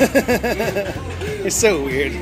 it's so weird.